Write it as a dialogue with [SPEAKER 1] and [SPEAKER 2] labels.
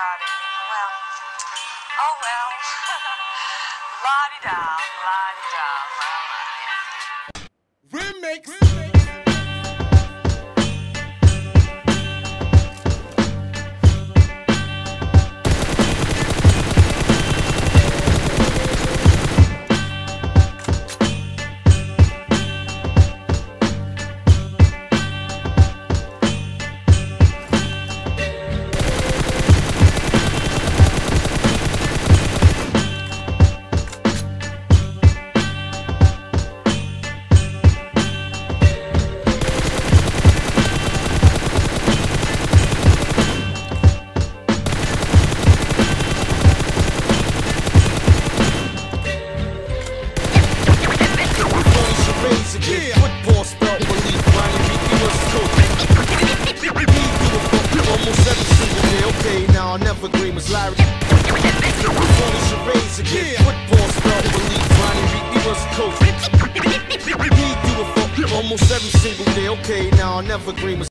[SPEAKER 1] God, Amy. Well, oh well. La-di-da, la-di-da, la-la.
[SPEAKER 2] Remix.
[SPEAKER 3] Charades again. Football spelled belief. Ronnie beat me was coach. He do a funk almost every single day. Okay, now I'll never agree with Larry. Charades again. Football spelled belief. Ronnie beat me was coach. He do a funk almost every single day. Okay, now I'll never agree with